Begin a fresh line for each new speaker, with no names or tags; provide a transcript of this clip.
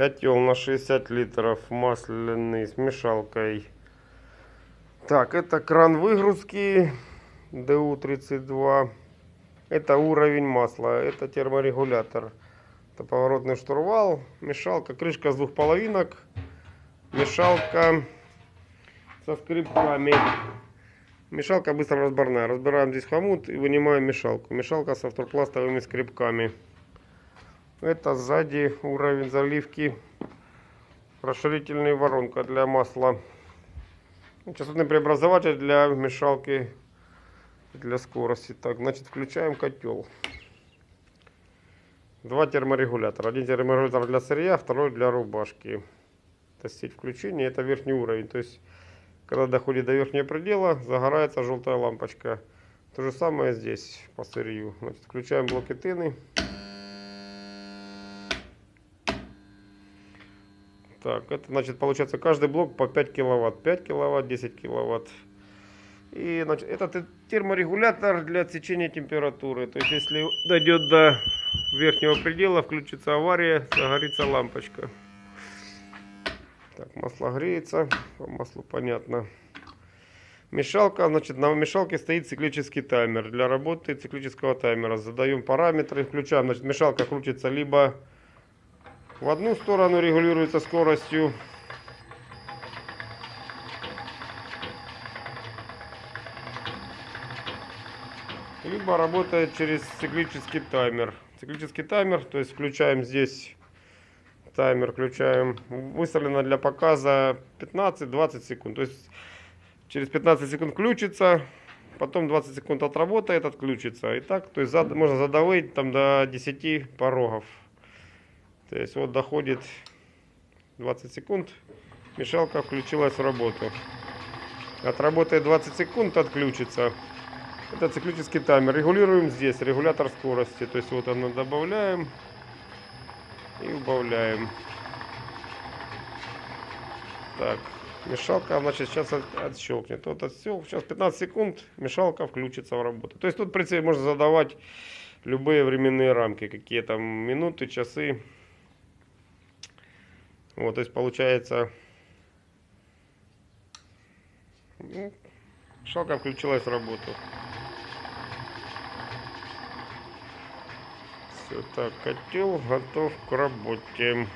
Котел на 60 литров, масляный, с мешалкой. Так, это кран выгрузки ДУ-32. Это уровень масла, это терморегулятор. Это поворотный штурвал, мешалка, крышка с двух половинок, мешалка со скрипками. Мешалка быстро разборная. Разбираем здесь хомут и вынимаем мешалку. Мешалка с автопластовыми скрипками. Это сзади уровень заливки. Расширительная воронка для масла. Частотный преобразователь для мешалки для скорости. Так, значит, включаем котел. Два терморегулятора. Один терморегулятор для сырья, второй для рубашки. Сеть включения, это верхний уровень. То есть, когда доходит до верхнего предела, загорается желтая лампочка. То же самое здесь по сырью. Значит, включаем блоки тыны. Так, это значит получается каждый блок по 5 киловатт. 5 киловатт, 10 киловатт. И значит, это терморегулятор для отсечения температуры. То есть если дойдет до верхнего предела, включится авария, загорится лампочка. Так, масло греется, по маслу понятно. Мешалка, значит, на мешалке стоит циклический таймер. Для работы циклического таймера задаем параметры, включаем, значит, мешалка крутится либо в одну сторону регулируется скоростью. Либо работает через циклический таймер. Циклический таймер, то есть включаем здесь таймер, включаем. Выставлено для показа 15-20 секунд. То есть через 15 секунд включится, потом 20 секунд отработает, отключится. И так, то есть можно задавать там до 10 порогов. То есть вот доходит 20 секунд, мешалка включилась в работу. Отработает 20 секунд, отключится. Это циклический таймер. Регулируем здесь, регулятор скорости. То есть вот оно добавляем и убавляем. Так, мешалка, значит, сейчас отщелкнет. Вот отщелк. Сейчас 15 секунд, мешалка включится в работу. То есть тут, в принципе, можно задавать любые временные рамки. Какие там минуты, часы. Вот, то есть получается, ну, шалка включилась в работу. Все, так, котел готов к работе.